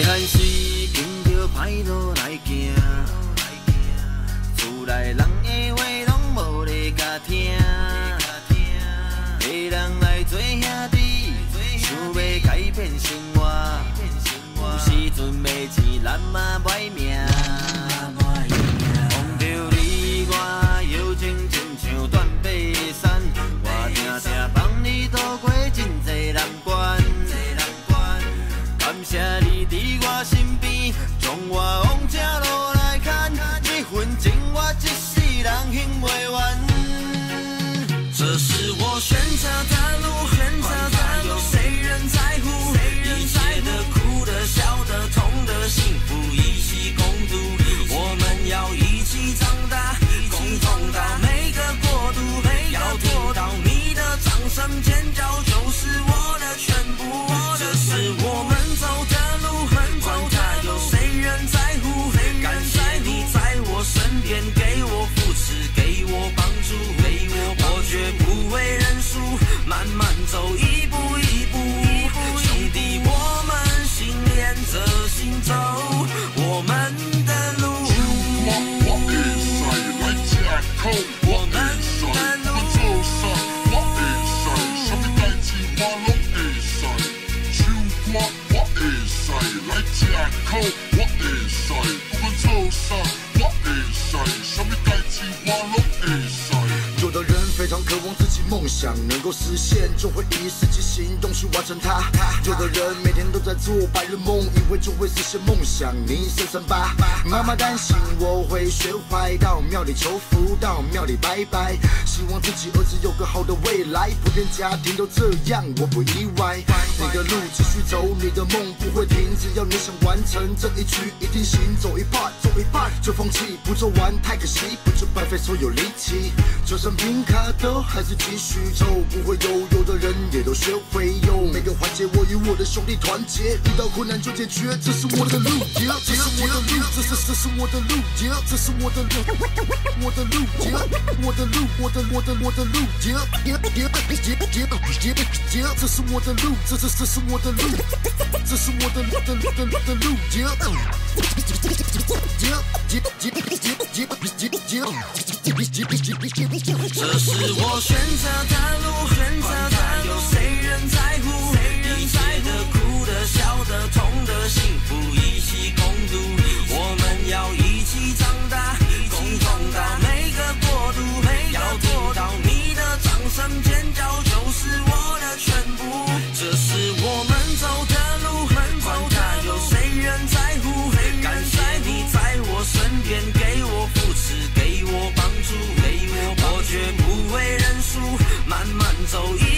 汉时经着歹路来行，厝内人的话拢无咧甲听。家人来做兄弟，想要改变生活，有时阵没钱，咱嘛歹命。我选走，一步一步。兄弟，我们心连着心走我们的路。我会使来吃苦，我会使不管做啥，我会使什么代志我拢会使。唱歌我会使来吃苦，我会使不管做啥，我会使什么代志我拢会使。梦想能够实现，就会以实际行动去完成它。有的人每天都在做白日梦，以为就会实现梦想，你省省吧。妈妈担心我会学坏，到庙里求福，到庙里拜拜，希望自己儿子有个好的未来。普遍家庭都这样，我不意外。你的路继续走，你的梦不会停，只要你想完成这一曲，一定行走一半，走一半就放弃，不做完太可惜，不就白费所有力气。就算拼卡都还是继续走，不会有有的人也都学会有每个环节，我与我的兄弟团结，遇到困难就解决，这是我的路这是我的路，这是这是我的路这是我的路，我的路我的路，我的我的我的路这是我的路，这是这是我的路，这是我的的的路的路这是我选择的路，选择的路，谁人在乎？慢慢走，一。